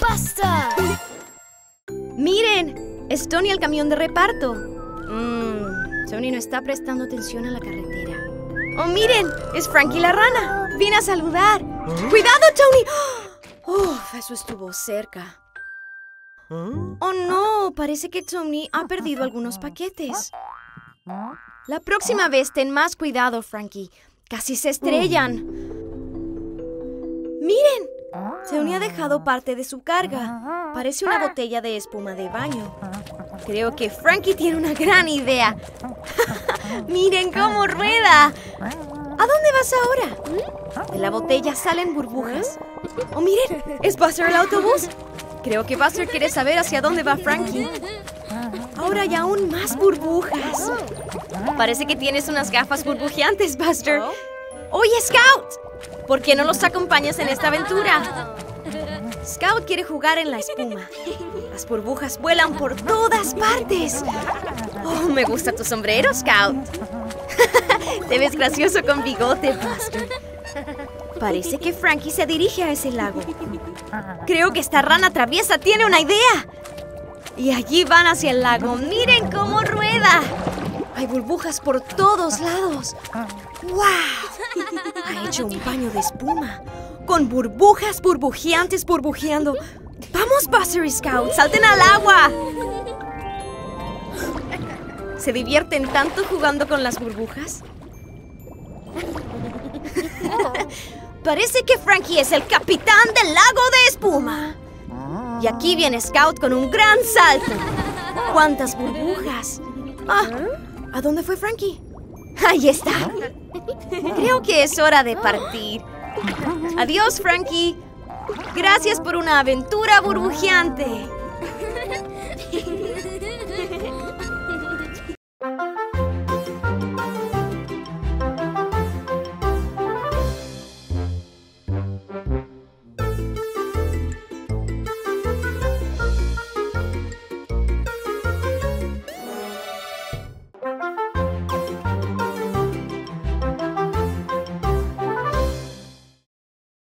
¡Basta! ¡Miren! Es Tony el camión de reparto. Mmm, Tony no está prestando atención a la carretera. ¡Oh, miren! ¡Es Frankie la rana! ¡Vine a saludar! ¡Cuidado, Tony! ¡Uf! eso estuvo cerca. Oh, no. Parece que Tony ha perdido algunos paquetes. La próxima vez ten más cuidado, Frankie. Casi se estrellan. ¡Miren! Tony ha dejado parte de su carga. Parece una botella de espuma de baño. Creo que Frankie tiene una gran idea. ¡Miren cómo rueda! ¿A dónde vas ahora? De la botella salen burbujas. ¡Oh, miren! ¿Es Buster el autobús? Creo que Buster quiere saber hacia dónde va Frankie. Ahora hay aún más burbujas. Parece que tienes unas gafas burbujeantes, Buster. Oye, Scout, ¿por qué no los acompañas en esta aventura? Scout quiere jugar en la espuma. Las burbujas vuelan por todas partes. Oh, me gusta tu sombrero, Scout. Te ves gracioso con bigote, Buster. Parece que Frankie se dirige a ese lago. Creo que esta rana traviesa tiene una idea. Y allí van hacia el lago. ¡Miren cómo rueda! Hay burbujas por todos lados. ¡Wow! Ha hecho un baño de espuma. Con burbujas burbujeantes burbujeando. ¡Vamos, Buster Scout! ¡Salten al agua! ¿Se divierten tanto jugando con las burbujas? Parece que Frankie es el capitán del lago de espuma. Y aquí viene Scout con un gran salto. ¡Cuántas burbujas! Ah, ¿A dónde fue Frankie? Ahí está. Creo que es hora de partir. Adiós, Frankie. Gracias por una aventura burbujeante.